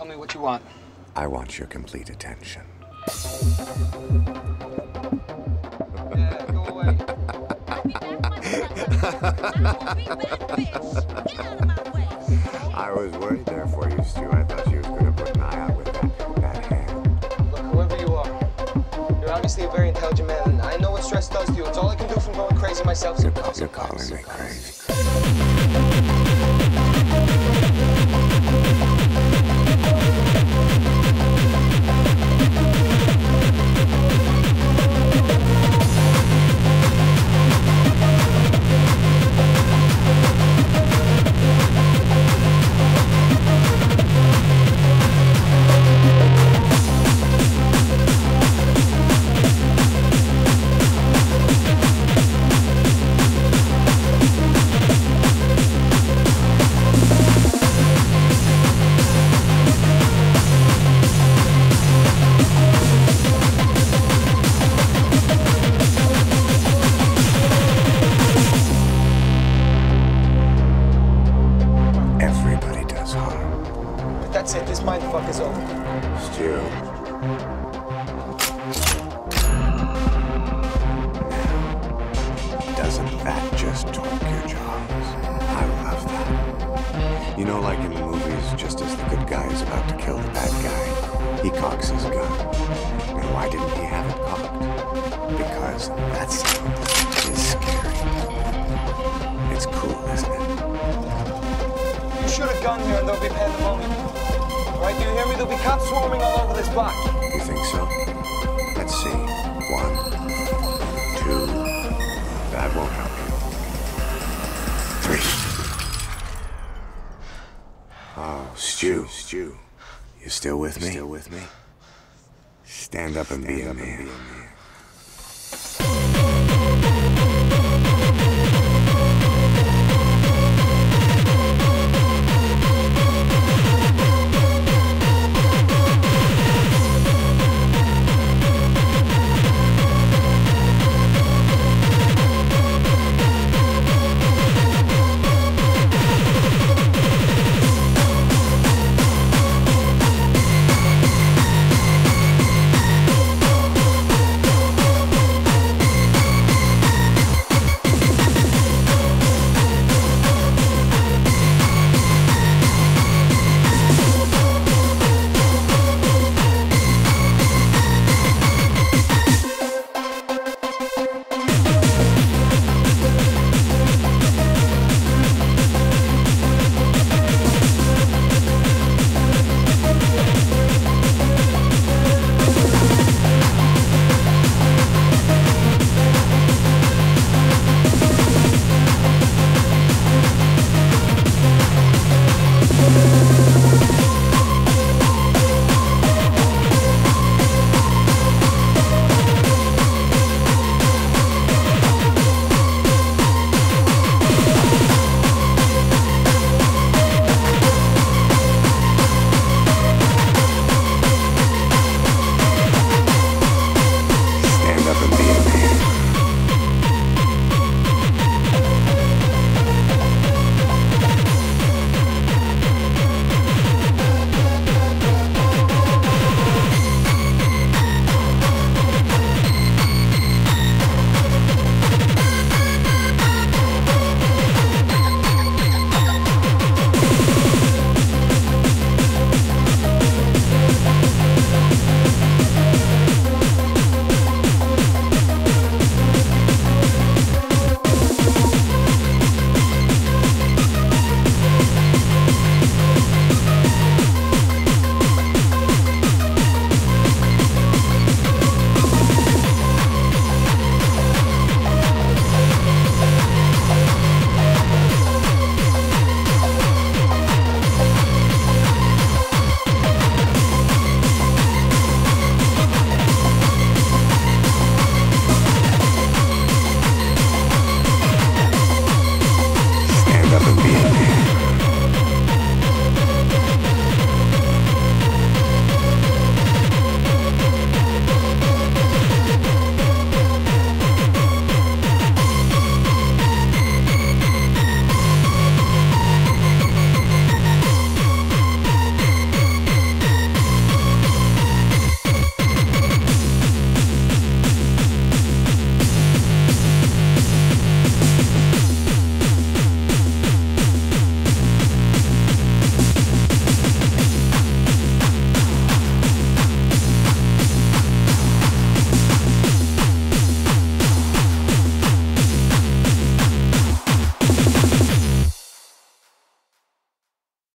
Tell me what you want. I want your complete attention. Yeah, go away. I was worried there for you, Stu. I thought she was going to put an eye out with that, that hand. Look, whoever you are, you're obviously a very intelligent man, and I know what stress does to you. It's all I can do from going crazy myself You're, sometimes. you're calling me crazy. That's it. This mindfuck is over. Stu. Now, doesn't that just torque your jaws? I love that. You know, like in the movies, just as the good guy is about to kill the bad guy, he cocks his gun. Now, why didn't he have it cocked? Because that sound is scary. It's cool, isn't it? You shoot a gun here and there'll be pandemonium. All right, do you hear me? There'll be cops swarming all over this block. You think so? Let's see. One, two. That won't help you. Three. Oh, Stu. Stu. You still with me? Still with me? Stand up and be a man.